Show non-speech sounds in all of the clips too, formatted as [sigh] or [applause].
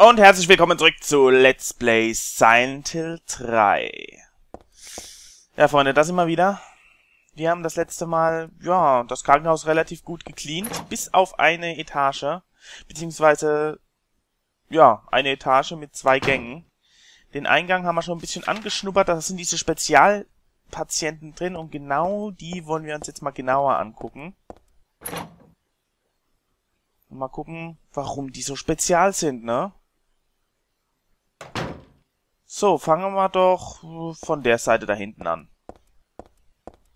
Und herzlich willkommen zurück zu Let's Play Silent Hill 3. Ja, Freunde, da sind wir wieder. Wir haben das letzte Mal, ja, das Krankenhaus relativ gut gecleant, bis auf eine Etage. Beziehungsweise, ja, eine Etage mit zwei Gängen. Den Eingang haben wir schon ein bisschen angeschnuppert, da sind diese Spezialpatienten drin und genau die wollen wir uns jetzt mal genauer angucken. Mal gucken, warum die so spezial sind, ne? So, fangen wir doch von der Seite da hinten an.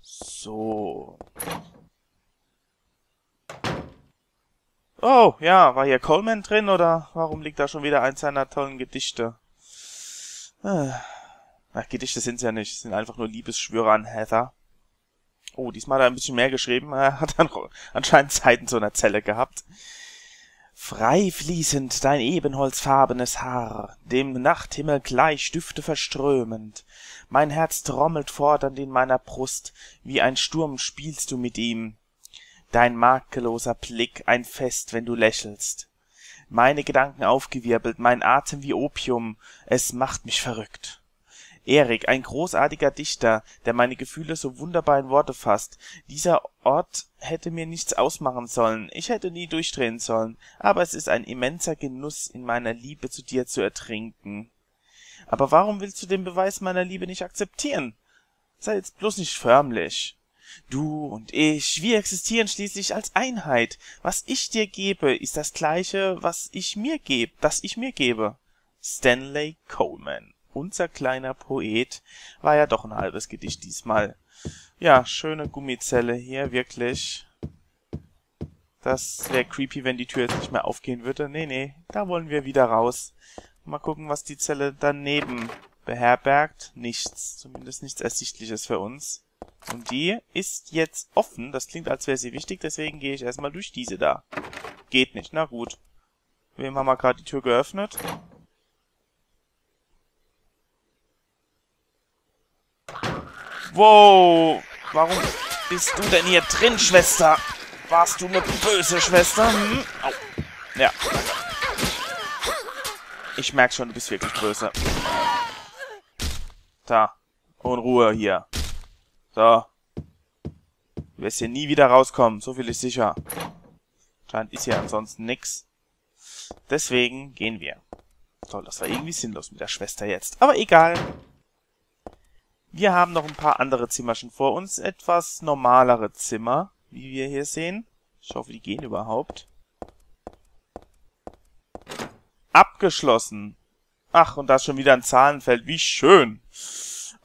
So. Oh, ja, war hier Coleman drin oder warum liegt da schon wieder eins seiner tollen Gedichte? Ach, Gedichte sind's ja nicht, sind einfach nur Liebesschwöre an Heather. Oh, diesmal hat er ein bisschen mehr geschrieben. [laughs] Er hat dann anscheinend Zeit in so einer Zelle gehabt. Frei fließend dein ebenholzfarbenes Haar, dem Nachthimmel gleich Düfte verströmend. Mein Herz trommelt fordernd in meiner Brust, wie ein Sturm spielst du mit ihm. Dein makelloser Blick ein Fest, wenn du lächelst. Meine Gedanken aufgewirbelt, mein Atem wie Opium, es macht mich verrückt. Erik, ein großartiger Dichter, der meine Gefühle so wunderbar in Worte fasst. Dieser Ort hätte mir nichts ausmachen sollen, ich hätte nie durchdrehen sollen, aber es ist ein immenser Genuss, in meiner Liebe zu dir zu ertrinken. Aber warum willst du den Beweis meiner Liebe nicht akzeptieren? Sei jetzt bloß nicht förmlich. Du und ich, wir existieren schließlich als Einheit. Was ich dir gebe, ist das gleiche, was ich mir gebe, das ich mir gebe. Stanley Coleman unser kleiner Poet. War ja doch ein halbes Gedicht diesmal. Ja, schöne Gummizelle hier, wirklich. Das wäre creepy, wenn die Tür jetzt nicht mehr aufgehen würde. Nee, nee, da wollen wir wieder raus. Mal gucken, was die Zelle daneben beherbergt. Nichts, zumindest nichts Ersichtliches für uns. Und die ist jetzt offen. Das klingt, als wäre sie wichtig, deswegen gehe ich erstmal durch diese da. Geht nicht, na gut. Wem haben wir gerade die Tür geöffnet? Wow, warum bist du denn hier drin, Schwester? Warst du eine böse Schwester? Hm? Au. Ja. Ich merke schon, du bist wirklich böse. Da. Und Ruhe hier. So. Du wirst hier nie wieder rauskommen, so viel ist sicher. Scheint ist hier ansonsten nix. Deswegen gehen wir. Toll, das war irgendwie sinnlos mit der Schwester jetzt. Aber egal. Wir haben noch ein paar andere Zimmer schon vor uns. Etwas normalere Zimmer, wie wir hier sehen. Ich hoffe, die gehen überhaupt. Abgeschlossen. Ach, und da ist schon wieder ein Zahlenfeld. Wie schön.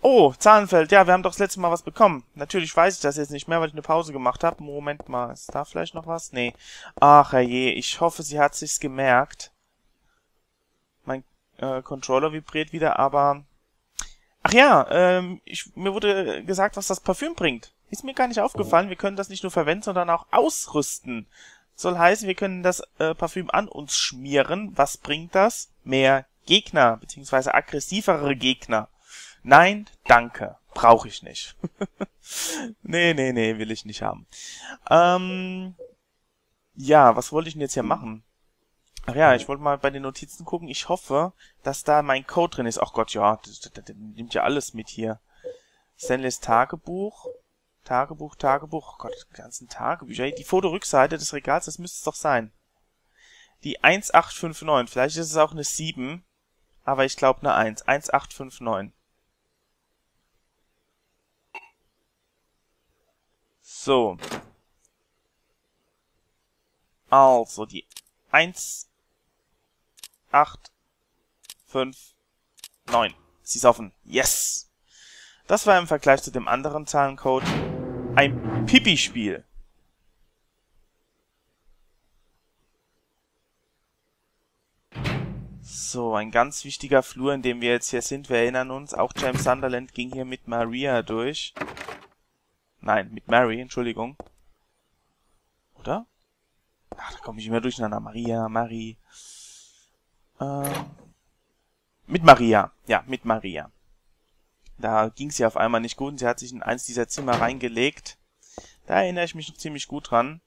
Oh, Zahlenfeld. Ja, wir haben doch das letzte Mal was bekommen. Natürlich weiß ich das jetzt nicht mehr, weil ich eine Pause gemacht habe. Moment mal, ist da vielleicht noch was? Nee. Ach, herrje. Ich hoffe, sie hat sich's gemerkt. Mein äh, Controller vibriert wieder, aber Ach ja, ähm, ich, mir wurde gesagt, was das Parfüm bringt. Ist mir gar nicht aufgefallen. Wir können das nicht nur verwenden, sondern auch ausrüsten. Soll heißen, wir können das äh, Parfüm an uns schmieren. Was bringt das? Mehr Gegner, beziehungsweise aggressivere Gegner. Nein, danke. Brauche ich nicht. [laughs] nee, nee, nee, will ich nicht haben. Ähm, ja, was wollte ich denn jetzt hier machen? Ach ja, ich wollte mal bei den Notizen gucken. Ich hoffe, dass da mein Code drin ist. Ach Gott, ja, das, das, das nimmt ja alles mit hier. Stanleys Tagebuch. Tagebuch, Tagebuch. Oh Gott, die ganzen Tagebücher. Die Fotorückseite des Regals, das müsste es doch sein. Die 1859. Vielleicht ist es auch eine 7. Aber ich glaube eine 1. 1859. So. Also, die 1 8, 5, 9. Sie ist offen. Yes! Das war im Vergleich zu dem anderen Zahlencode ein Pipi-Spiel. So, ein ganz wichtiger Flur, in dem wir jetzt hier sind. Wir erinnern uns, auch James Sunderland ging hier mit Maria durch. Nein, mit Mary, Entschuldigung. Oder? Ach, da komme ich immer durcheinander. Maria, Marie. Ähm, mit Maria. Ja, mit Maria. Da ging sie auf einmal nicht gut und sie hat sich in eins dieser Zimmer reingelegt. Da erinnere ich mich noch ziemlich gut dran.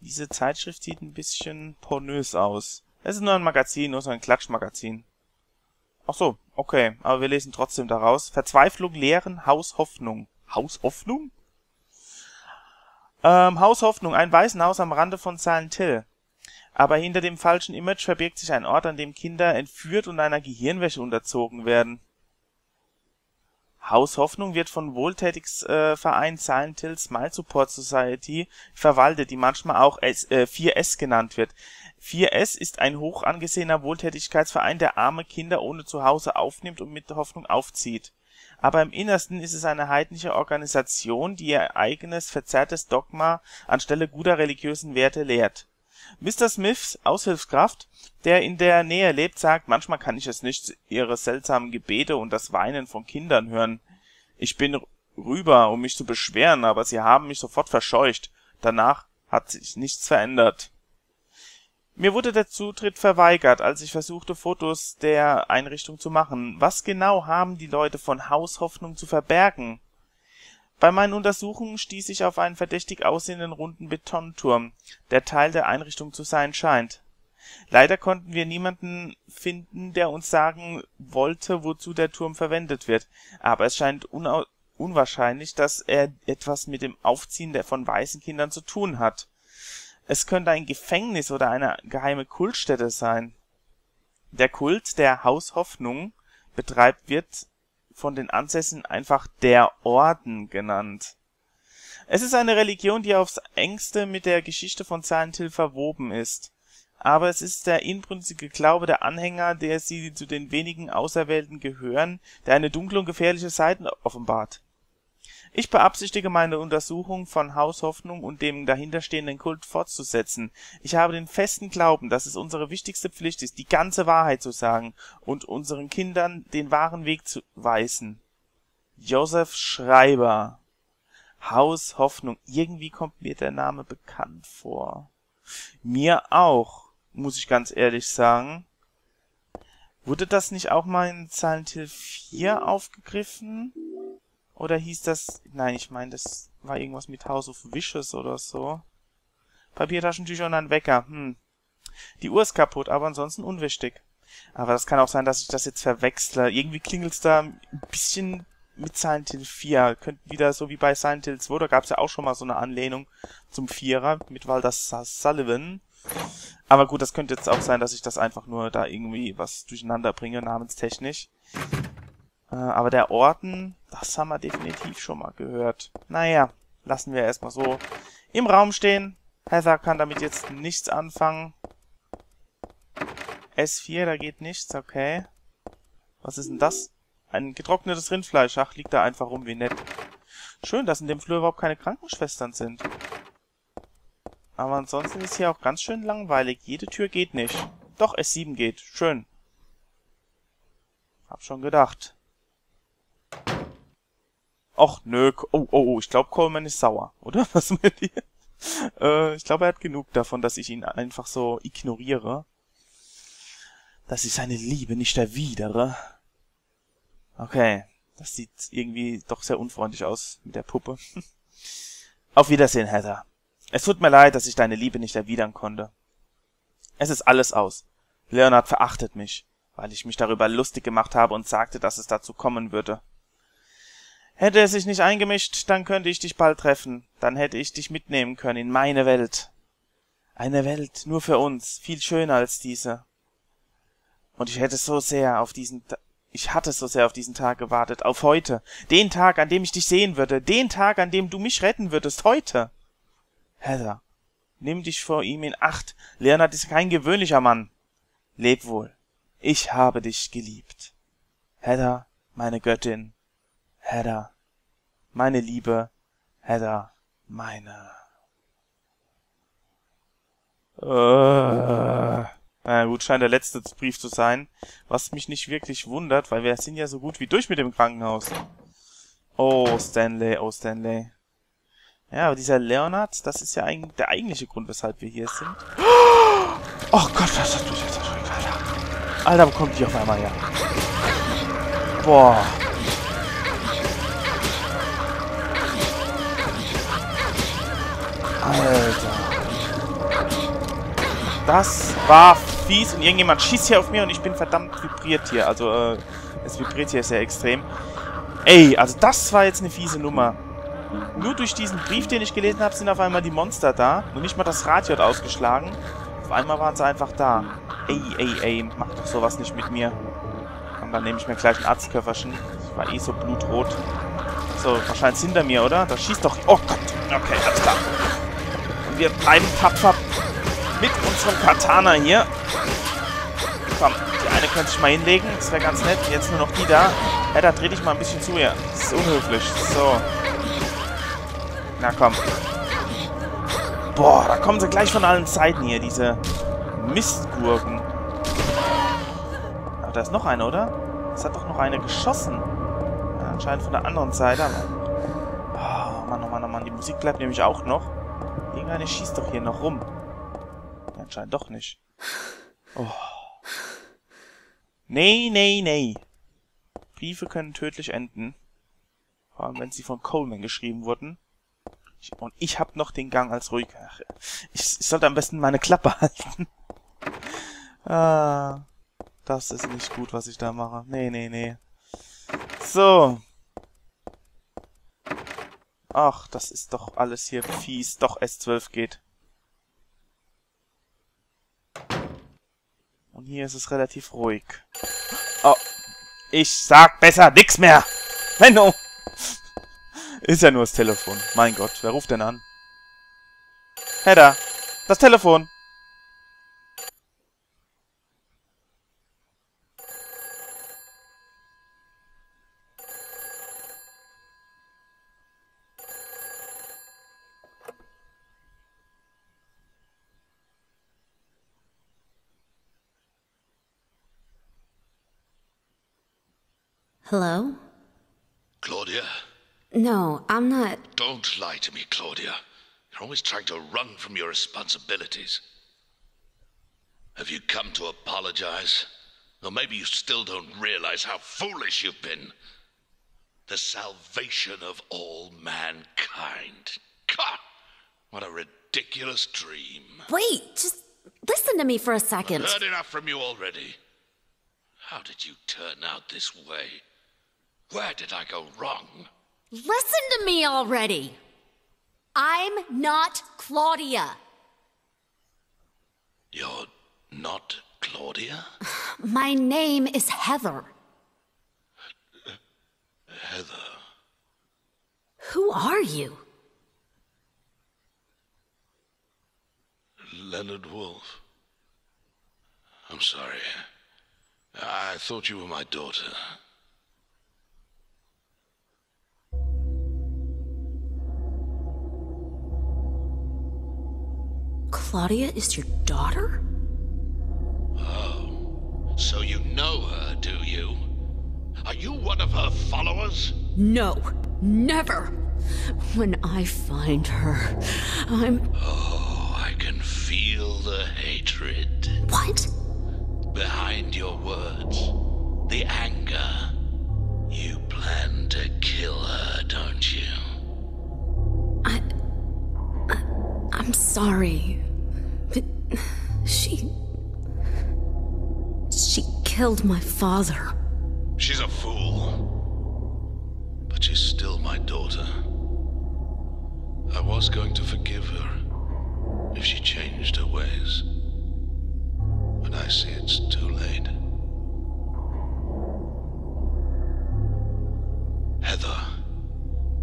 Diese Zeitschrift sieht ein bisschen pornös aus. Es ist nur ein Magazin, nur so ein Klatschmagazin. Ach so, okay, aber wir lesen trotzdem daraus. Verzweiflung leeren, Haus Hoffnung. Haus Hoffnung? Ähm, Haus Hoffnung, ein Waisenhaus am Rande von Silent Hill. Aber hinter dem falschen Image verbirgt sich ein Ort, an dem Kinder entführt und einer Gehirnwäsche unterzogen werden. Haus Hoffnung wird von Wohltätigsverein Silent Hill Smile Support Society verwaltet, die manchmal auch S, äh, 4S genannt wird. 4S ist ein hoch angesehener Wohltätigkeitsverein, der arme Kinder ohne Zuhause aufnimmt und mit Hoffnung aufzieht. Aber im Innersten ist es eine heidnische Organisation, die ihr eigenes verzerrtes Dogma anstelle guter religiösen Werte lehrt. Mr. Smiths Aushilfskraft, der in der Nähe lebt, sagt, manchmal kann ich es nicht, ihre seltsamen Gebete und das Weinen von Kindern hören. Ich bin rüber, um mich zu beschweren, aber sie haben mich sofort verscheucht. Danach hat sich nichts verändert. Mir wurde der Zutritt verweigert, als ich versuchte, Fotos der Einrichtung zu machen. Was genau haben die Leute von Haus Hoffnung zu verbergen? Bei meinen Untersuchungen stieß ich auf einen verdächtig aussehenden runden Betonturm, der Teil der Einrichtung zu sein scheint. Leider konnten wir niemanden finden, der uns sagen wollte, wozu der Turm verwendet wird, aber es scheint unwahrscheinlich, dass er etwas mit dem Aufziehen von Waisenkindern zu tun hat es könnte ein Gefängnis oder eine geheime Kultstätte sein. Der Kult der Haushoffnung betreibt wird von den Ansässigen einfach der Orden genannt. Es ist eine Religion, die aufs engste mit der Geschichte von Silent Hill verwoben ist. Aber es ist der inbrünstige Glaube der Anhänger, der sie zu den wenigen Auserwählten gehören, der eine dunkle und gefährliche Seite offenbart. Ich beabsichtige, meine Untersuchung von Haus Hoffnung und dem dahinterstehenden Kult fortzusetzen. Ich habe den festen Glauben, dass es unsere wichtigste Pflicht ist, die ganze Wahrheit zu sagen und unseren Kindern den wahren Weg zu weisen. Joseph Schreiber Haus Hoffnung. Irgendwie kommt mir der Name bekannt vor. Mir auch, muss ich ganz ehrlich sagen. Wurde das nicht auch mal in Silent Hill 4 aufgegriffen? Oder hieß das... Nein, ich meine, das war irgendwas mit House of Wishes oder so. Papiertaschentücher und ein Wecker. Hm. Die Uhr ist kaputt, aber ansonsten unwichtig. Aber das kann auch sein, dass ich das jetzt verwechsle. Irgendwie klingelt's da ein bisschen mit Silent Hill 4. Könnte wieder so wie bei Silent Hill 2, da gab's ja auch schon mal so eine Anlehnung zum Vierer mit Walter Sullivan. Aber gut, das könnte jetzt auch sein, dass ich das einfach nur da irgendwie was durcheinander bringe, namenstechnisch. Äh, aber der Orden, das haben wir definitiv schon mal gehört. Naja, lassen wir erstmal so im Raum stehen. Heather kann damit jetzt nichts anfangen. S4, da geht nichts, okay. Was ist denn das? Ein getrocknetes Rindfleisch. Ach, liegt da einfach rum, wie nett. Schön, dass in dem Flur überhaupt keine Krankenschwestern sind. Aber ansonsten ist hier auch ganz schön langweilig. Jede Tür geht nicht. Doch, S7 geht. Schön. Hab schon gedacht. Och, nö. Oh, oh, oh. Ich glaube, Coleman ist sauer, oder? [laughs] Was mit dir? Äh, ich glaube, er hat genug davon, dass ich ihn einfach so ignoriere. Dass ich seine Liebe nicht erwidere. Okay. Das sieht irgendwie doch sehr unfreundlich aus mit der Puppe. [laughs] Auf Wiedersehen, Heather. Es tut mir leid, dass ich deine Liebe nicht erwidern konnte. Es ist alles aus. Leonard verachtet mich, weil ich mich darüber lustig gemacht habe und sagte, dass es dazu kommen würde. Hätte er sich nicht eingemischt, dann könnte ich dich bald treffen. Dann hätte ich dich mitnehmen können in meine Welt. Eine Welt nur für uns, viel schöner als diese. Und ich hätte so sehr auf diesen, Ta ich hatte so sehr auf diesen Tag gewartet, auf heute. Den Tag, an dem ich dich sehen würde, den Tag, an dem du mich retten würdest, heute. Heather, nimm dich vor ihm in Acht. Leonard ist kein gewöhnlicher Mann. Leb wohl. Ich habe dich geliebt. Heather, meine Göttin, Hedda, meine Liebe, Hedda, meine. Äh, na gut, scheint der letzte Brief zu sein, was mich nicht wirklich wundert, weil wir sind ja so gut wie durch mit dem Krankenhaus. Oh, Stanley, oh, Stanley. Ja, aber dieser Leonard, das ist ja eigentlich der eigentliche Grund, weshalb wir hier sind. Oh Gott, was ist das jetzt? Alter. Alter, wo kommt die auf einmal her? Boah. Alter. Das war fies und irgendjemand schießt hier auf mir und ich bin verdammt vibriert hier. Also, äh, es vibriert hier sehr extrem. Ey, also das war jetzt eine fiese Nummer. Nur durch diesen Brief, den ich gelesen habe, sind auf einmal die Monster da. Und nicht mal das Radio hat ausgeschlagen. Auf einmal waren sie einfach da. Ey, ey, ey, mach doch sowas nicht mit mir. Und dann nehme ich mir gleich ein Arztköfferchen. Ich war eh so blutrot. So, wahrscheinlich hinter mir, oder? Da schießt doch... Oh Gott. Okay, alles klar. Wir bleiben tapfer mit unserem Katana hier. Komm, die eine könnte sich mal hinlegen. Das wäre ganz nett. Jetzt nur noch die da. Ja, da dreh dich mal ein bisschen zu, ja. Das ist unhöflich. So. Na komm. Boah, da kommen sie gleich von allen Seiten hier, diese Mistgurken. Aber da ist noch eine, oder? Es hat doch noch eine geschossen. Ja, anscheinend von der anderen Seite. Oh, Mann, oh Mann, oh Mann. Die Musik bleibt nämlich auch noch. Irgendeine schießt doch hier noch rum. Anscheinend doch nicht. Oh. Nee, nee, nee. Briefe können tödlich enden. Vor allem, wenn sie von Coleman geschrieben wurden. Und ich hab noch den Gang als ruhig. Ach, ich, ich sollte am besten meine Klappe [laughs] halten. ah, das ist nicht gut, was ich da mache. Nee, nee, nee. So. Ach, das ist doch alles hier fies. Doch, S12 geht. Und hier ist es relativ ruhig. Oh, ich sag besser nix mehr. Menno. Ist ja nur das Telefon. Mein Gott, wer ruft denn an? Hedda, das Telefon. Hello? Claudia? No, I'm not. Don't lie to me, Claudia. You're always trying to run from your responsibilities. Have you come to apologize? Or maybe you still don't realize how foolish you've been. The salvation of all mankind. God, what a ridiculous dream. Wait, just listen to me for a second. I've Heard enough from you already. How did you turn out this way? Where did I go wrong? Listen to me already. I'm not Claudia. You're not Claudia? [laughs] My name is Heather. Heather. Who are you? Leonard Wolf. I'm sorry. I thought you were my daughter. Claudia is your daughter? Oh. So you know her, do you? Are you one of her followers? No, never. When I find her, I'm. Oh, I can feel the hatred. What? Behind your words. The anger. You plan to kill her, don't you? I'm sorry. But she. She killed my father. She's a fool. But she's still my daughter. I was going to forgive her if she changed her ways. But I see it's too late. Heather,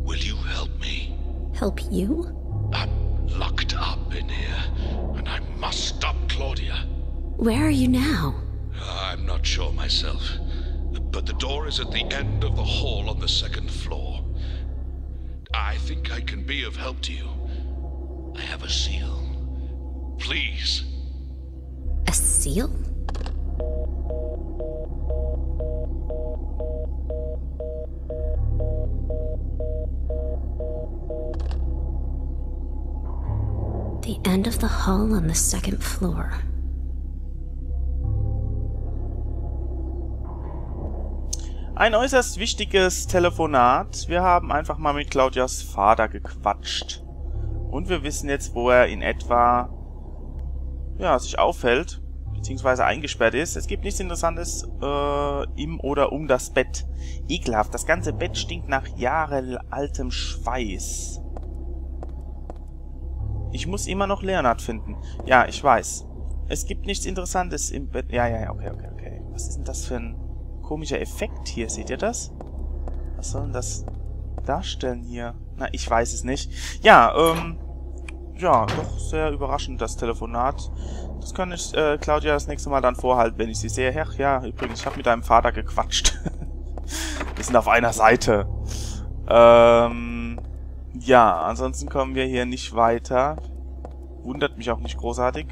will you help me? Help you? Where are you now? I'm not sure myself, but the door is at the end of the hall on the second floor. I think I can be of help to you. I have a seal. Please. A seal? The end of the hall on the second floor. Ein äußerst wichtiges Telefonat. Wir haben einfach mal mit Claudias Vater gequatscht. Und wir wissen jetzt, wo er in etwa ja, sich aufhält. beziehungsweise eingesperrt ist. Es gibt nichts Interessantes äh, im oder um das Bett. Ekelhaft. Das ganze Bett stinkt nach jahrealtem Schweiß. Ich muss immer noch Leonard finden. Ja, ich weiß. Es gibt nichts Interessantes im Bett. Ja, ja, ja, okay, okay, okay. Was ist denn das für ein komischer Effekt hier? Seht ihr das? Was soll denn das darstellen hier? Na, ich weiß es nicht. Ja, ähm... Ja, doch sehr überraschend, das Telefonat. Das kann ich äh, Claudia das nächste Mal dann vorhalten, wenn ich sie sehe. Ach ja, übrigens, ich habe mit deinem Vater gequatscht. [laughs] wir sind auf einer Seite. Ähm... Ja, ansonsten kommen wir hier nicht weiter. Wundert mich auch nicht großartig.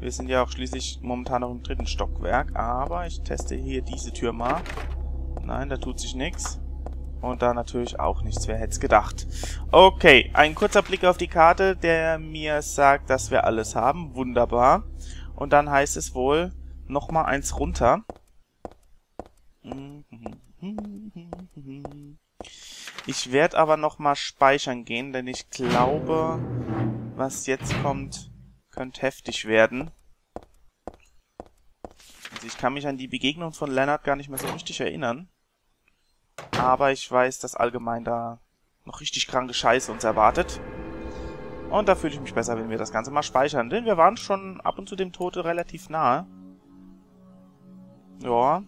Wir sind ja auch schließlich momentan noch im dritten Stockwerk. Aber ich teste hier diese Tür mal. Nein, da tut sich nichts. Und da natürlich auch nichts. Wer hätte es gedacht? Okay, ein kurzer Blick auf die Karte, der mir sagt, dass wir alles haben. Wunderbar. Und dann heißt es wohl nochmal eins runter. Ich werde aber nochmal speichern gehen, denn ich glaube, was jetzt kommt, könnte heftig werden. Also ich kann mich an die Begegnung von Leonard gar nicht mehr so richtig erinnern. Aber ich weiß, dass allgemein da noch richtig kranke Scheiße uns erwartet. Und da fühle ich mich besser, wenn wir das Ganze mal speichern. Denn wir waren schon ab und zu dem Tote relativ nahe. Ja.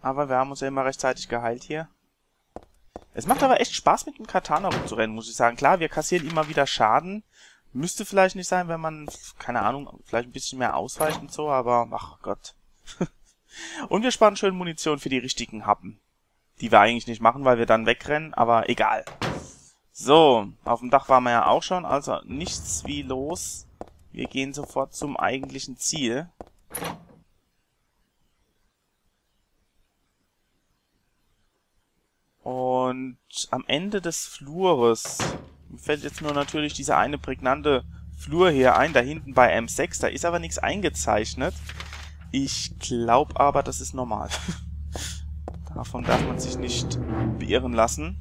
Aber wir haben uns ja immer rechtzeitig geheilt hier. Es macht aber echt Spaß, mit dem Katana rumzurennen, muss ich sagen. Klar, wir kassieren immer wieder Schaden. Müsste vielleicht nicht sein, wenn man, keine Ahnung, vielleicht ein bisschen mehr ausweicht und so, aber ach Gott. [laughs] und wir sparen schön Munition für die richtigen Happen. Die wir eigentlich nicht machen, weil wir dann wegrennen, aber egal. So, auf dem Dach waren wir ja auch schon, also nichts wie los. Wir gehen sofort zum eigentlichen Ziel. Und am Ende des Flures fällt jetzt nur natürlich dieser eine prägnante Flur hier ein, da hinten bei M6. Da ist aber nichts eingezeichnet. Ich glaube aber, das ist normal. [laughs] Davon darf man sich nicht beirren lassen.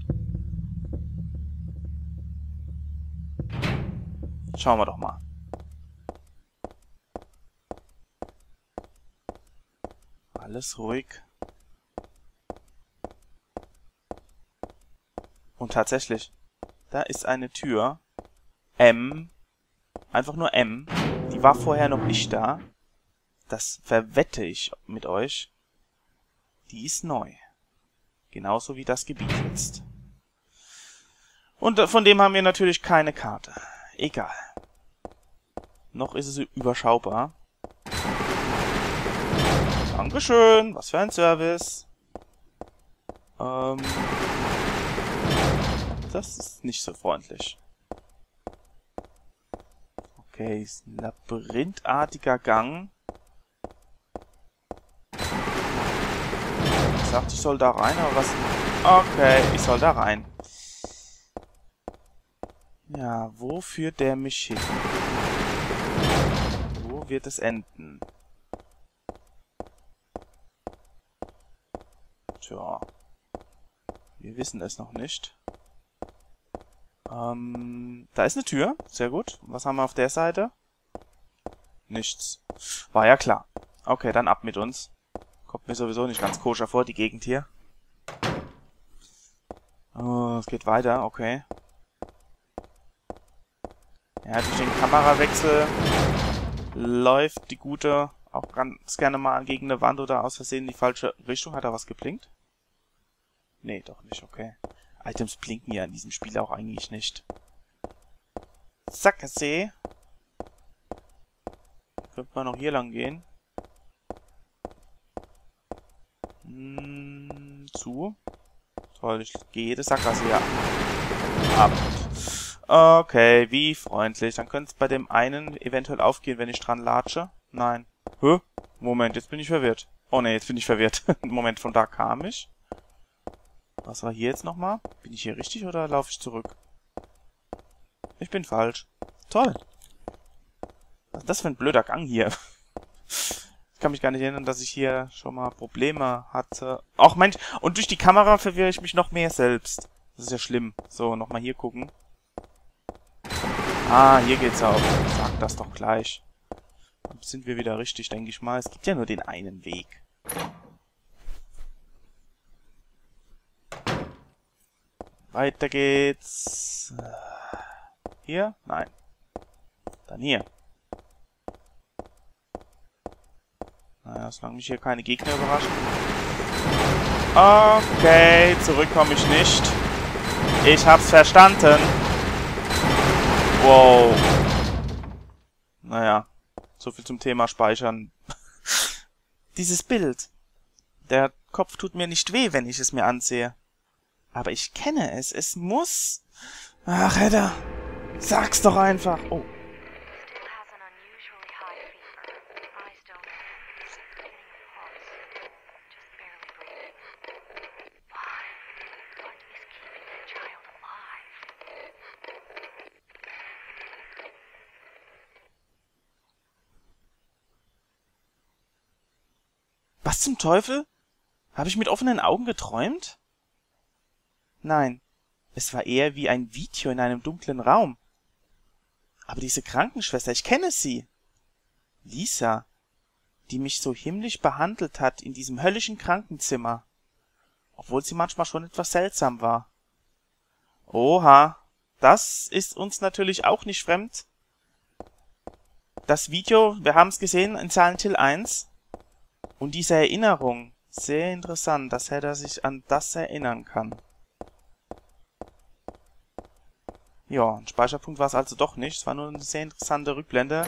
Schauen wir doch mal. Alles ruhig. Und tatsächlich, da ist eine Tür. M. Einfach nur M. Die war vorher noch nicht da. Das verwette ich mit euch. Die ist neu. Genauso wie das Gebiet jetzt. Und von dem haben wir natürlich keine Karte. Egal. Noch ist es überschaubar. Dankeschön. Was für ein Service. Ähm... Das ist nicht so freundlich. Okay, ist ein labyrinthartiger Gang. Ich sagte, ich soll da rein, aber was... Okay, ich soll da rein. Ja, wo führt der mich hin? Wo wird es enden? Tja. Wir wissen es noch nicht. Ähm, da ist eine Tür. Sehr gut. Was haben wir auf der Seite? Nichts. War ja klar. Okay, dann ab mit uns. Kommt mir sowieso nicht ganz koscher vor, die Gegend hier. Oh, es geht weiter, okay. Ja, durch den Kamerawechsel läuft die Gute auch ganz gerne mal gegen eine Wand oder aus Versehen in die falsche Richtung. Hat er was geblinkt? Nee, doch nicht, okay. Items blinken ja in diesem Spiel auch eigentlich nicht. Sackgassee. Könnte man noch hier lang gehen. Hm, zu. Toll, ich gehe jede Sackgasse ja ab. Okay, wie freundlich. Dann könnte es bei dem einen eventuell aufgehen, wenn ich dran latsche. Nein. Hä? Moment, jetzt bin ich verwirrt. Oh ne, jetzt bin ich verwirrt. [laughs] Moment, von da kam ich. Was war hier jetzt nochmal? Bin ich hier richtig oder laufe ich zurück? Ich bin falsch. Toll. Was ist das für ein blöder Gang hier? [laughs] Ich kann mich gar nicht erinnern, dass ich hier schon mal Probleme hatte. Ach Mensch, und durch die Kamera verwirre ich mich noch mehr selbst. Das ist ja schlimm. So, nochmal hier gucken. Ah, hier geht's auf. Sag das doch gleich. sind wir wieder richtig, denke ich mal. Es gibt ja nur den einen Weg. Weiter geht's. Hier? Nein. Dann hier. Naja, solange mich hier keine Gegner überraschen. Okay, zurück komme ich nicht. Ich hab's verstanden. Wow. Naja, so viel zum Thema Speichern. [laughs] Dieses Bild. Der Kopf tut mir nicht weh, wenn ich es mir ansehe. Aber ich kenne es. Es muss... Ach, Hedda. Sag's doch einfach. Oh. Was zum Teufel? Habe ich mit offenen Augen geträumt? Nein, es war eher wie ein Video in einem dunklen Raum. Aber diese Krankenschwester, ich kenne sie. Lisa, die mich so himmlisch behandelt hat in diesem höllischen Krankenzimmer. Obwohl sie manchmal schon etwas seltsam war. Oha, das ist uns natürlich auch nicht fremd. Das Video, wir haben es gesehen in Silent Hill 1. Und diese Erinnerung, sehr interessant, dass Hedda sich an das erinnern kann. Ja, ein Speicherpunkt war es also doch nicht. Es war nur eine sehr interessante Rückblende.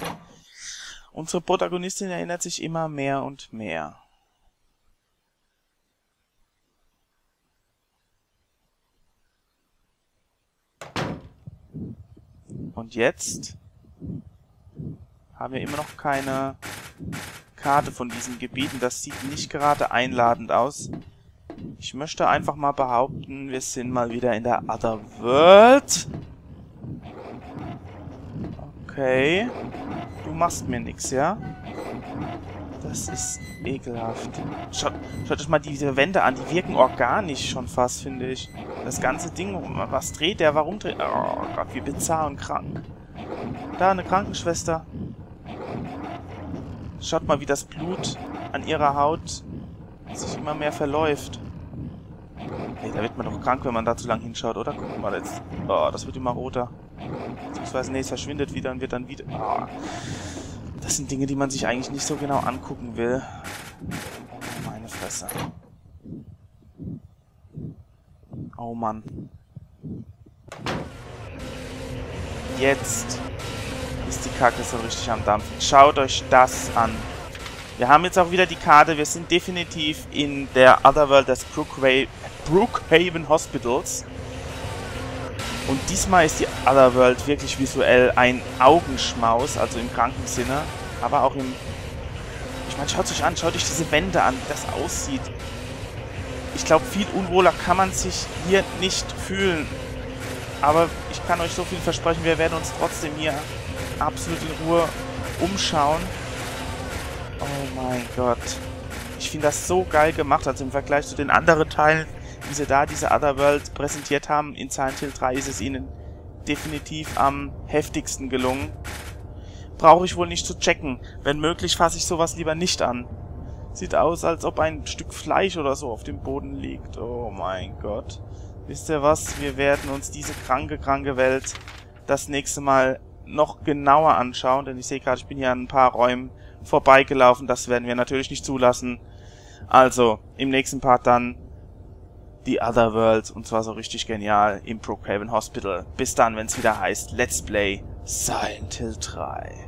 Unsere Protagonistin erinnert sich immer mehr und mehr. Und jetzt haben wir immer noch keine Karte von diesen Gebieten. Das sieht nicht gerade einladend aus. Ich möchte einfach mal behaupten, wir sind mal wieder in der Otherworld. Okay. Du machst mir nix, ja? Das ist ekelhaft. Schaut, schaut euch mal diese Wände an. Die wirken organisch schon fast, finde ich. Das ganze Ding, was dreht der? Warum dreht... Oh Gott, wie bizarr und krank. Da, eine Krankenschwester. Schaut mal, wie das Blut an ihrer Haut sich immer mehr verläuft. Ey, da wird man doch krank, wenn man da zu lang hinschaut, oder? Guck mal jetzt. Oh, das wird immer roter. Beziehungsweise, nee, es verschwindet wieder und wird dann wieder... Oh. Das sind Dinge, die man sich eigentlich nicht so genau angucken will. Meine Fresse. Oh Mann. Jetzt ist die Kacke so richtig am Dampfen. Schaut euch das an. Wir haben jetzt auch wieder die Karte. Wir sind definitiv in der Otherworld des Brookhaven Hospitals. Und diesmal ist die Otherworld wirklich visuell ein Augenschmaus, also im kranken Sinne, aber auch im... Ich meine, schaut euch an, schaut euch diese Wände an, wie das aussieht. Ich glaube, viel unwohler kann man sich hier nicht fühlen. Aber ich kann euch so viel versprechen, wir werden uns trotzdem hier absolut in Ruhe umschauen. Oh mein Gott. Ich finde das so geil gemacht, also im Vergleich zu den anderen Teilen, wie sie da diese Otherworld präsentiert haben. In Silent Hill 3 ist es ihnen definitiv am heftigsten gelungen. Brauche ich wohl nicht zu checken. Wenn möglich, fasse ich sowas lieber nicht an. Sieht aus, als ob ein Stück Fleisch oder so auf dem Boden liegt. Oh mein Gott. Wisst ihr was? Wir werden uns diese kranke, kranke Welt das nächste Mal noch genauer anschauen, denn ich sehe gerade, ich bin hier an ein paar Räumen vorbeigelaufen. Das werden wir natürlich nicht zulassen. Also, im nächsten Part dann The Other World und zwar so richtig genial im Brookhaven Hospital. Bis dann, wenn es wieder heißt Let's Play Silent Hill 3.